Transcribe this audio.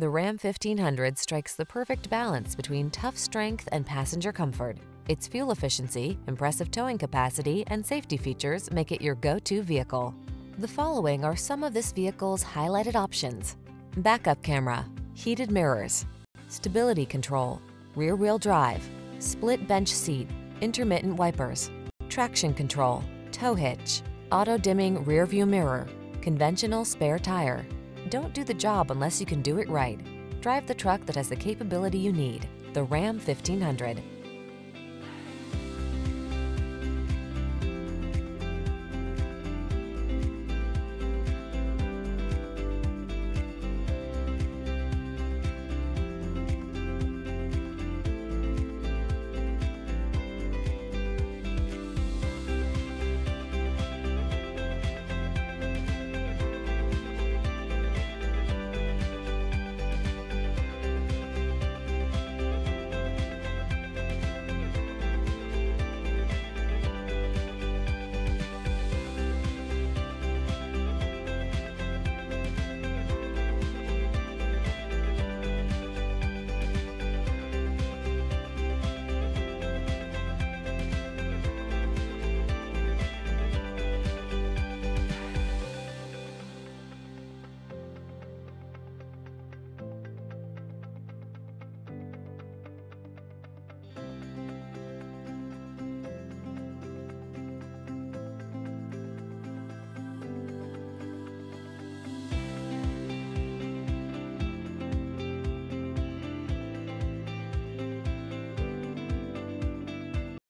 The Ram 1500 strikes the perfect balance between tough strength and passenger comfort. Its fuel efficiency, impressive towing capacity, and safety features make it your go-to vehicle. The following are some of this vehicle's highlighted options. Backup camera, heated mirrors, stability control, rear-wheel drive, split bench seat, intermittent wipers, traction control, tow hitch, auto-dimming rear-view mirror, conventional spare tire. Don't do the job unless you can do it right. Drive the truck that has the capability you need. The Ram 1500.